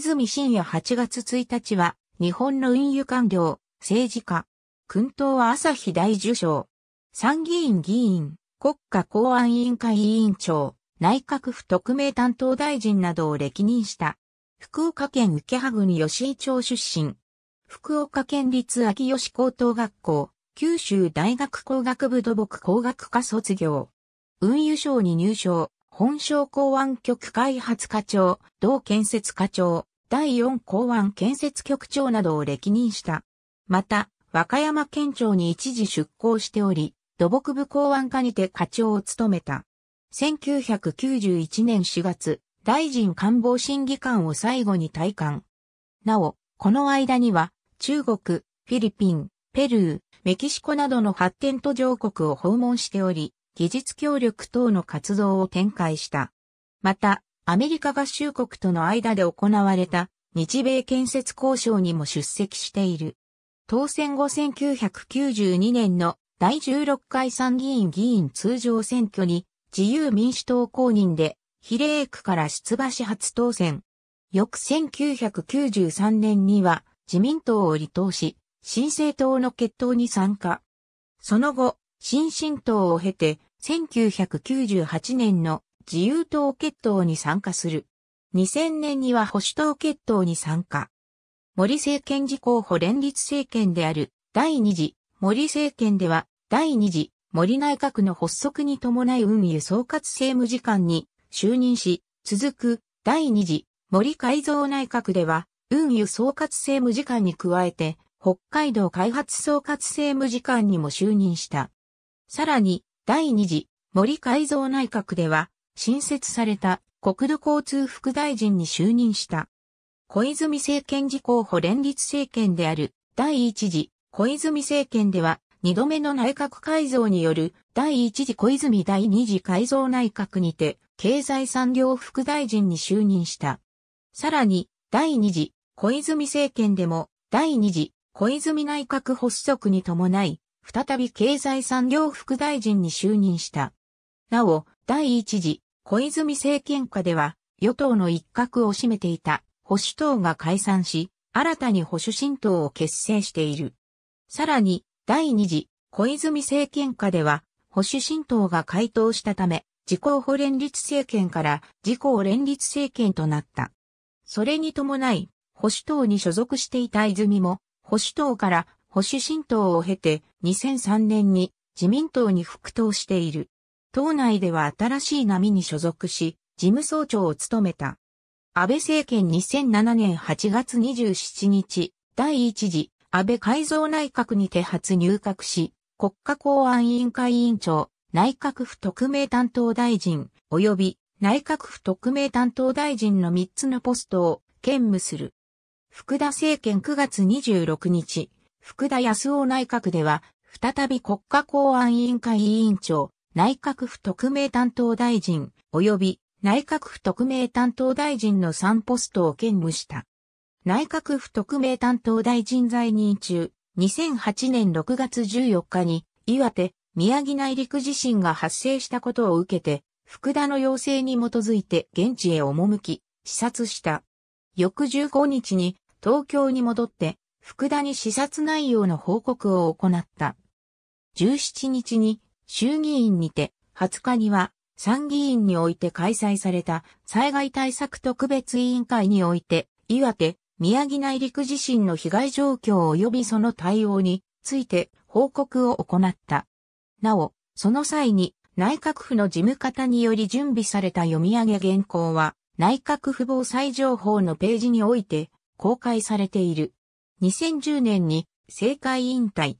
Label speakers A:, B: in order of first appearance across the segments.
A: 泉深夜8月1日は、日本の運輸官僚、政治家。訓東は朝日大受賞。参議院議員、国家公安委員会委員長、内閣府特命担当大臣などを歴任した。福岡県受羽郡吉井町出身。福岡県立秋吉高等学校、九州大学工学部土木工学科卒業。運輸省に入省、本省港湾局開発課長、同建設課長、第四港湾建設局長などを歴任した。また、和歌山県庁に一時出向しており、土木部港湾課にて課長を務めた。1991年4月、大臣官房審議官を最後に退官。なお、この間には、中国、フィリピン、ペルー、メキシコなどの発展途上国を訪問しており、技術協力等の活動を展開した。また、アメリカ合衆国との間で行われた日米建設交渉にも出席している。当選後1992年の第16回参議院議員通常選挙に自由民主党公認で比例区から出馬し初当選。翌1993年には自民党を離党し、新政党の決闘に参加。その後、新進党を経て、1998年の自由党決闘に参加する。2000年には保守党決闘に参加。森政権時候補連立政権である第二次森政権では第二次森内閣の発足に伴い運輸総括政務次官に就任し、続く第二次森改造内閣では運輸総括政務次官に加えて北海道開発総括政務次官にも就任した。さらに、第二次森改造内閣では、新設された国土交通副大臣に就任した。小泉政権時候補連立政権である第一次小泉政権では、二度目の内閣改造による第一次小泉第二次改造内閣にて、経済産業副大臣に就任した。さらに、第二次小泉政権でも、第二次小泉内閣発足に伴い、再び経済産業副大臣に就任した。なお、第一次小泉政権下では与党の一角を占めていた保守党が解散し、新たに保守新党を結成している。さらに、第二次小泉政権下では保守新党が回答したため、自公保連立政権から自公連立政権となった。それに伴い、保守党に所属していた泉も、保守党から保守新党を経て2003年に自民党に復党している。党内では新しい波に所属し、事務総長を務めた。安倍政権2007年8月27日、第一次安倍改造内閣にて初入閣し、国家公安委員会委員長、内閣府特命担当大臣、及び内閣府特命担当大臣の3つのポストを兼務する。福田政権9月26日、福田康夫内閣では、再び国家公安委員会委員長、内閣府特命担当大臣、及び内閣府特命担当大臣の3ポストを兼務した。内閣府特命担当大臣在任中、2008年6月14日に、岩手、宮城内陸地震が発生したことを受けて、福田の要請に基づいて現地へ赴き、視察した。翌15日に東京に戻って福田に視察内容の報告を行った。17日に衆議院にて、20日には参議院において開催された災害対策特別委員会において、岩手、宮城内陸地震の被害状況及びその対応について報告を行った。なお、その際に内閣府の事務方により準備された読み上げ原稿は内閣府防災情報のページにおいて公開されている。2010年に政界引退。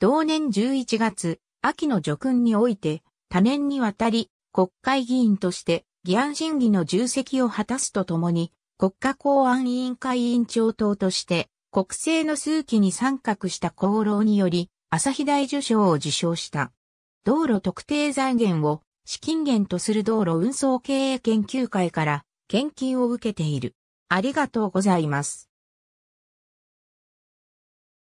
A: 同年11月、秋の叙勲において、多年にわたり国会議員として議案審議の重責を果たすとともに、国家公安委員会委員長等として国政の数期に参画した功労により、朝日大受賞を受賞した。道路特定財源を資金源とする道路運送経営研究会から献金を受けている。ありがとうございます。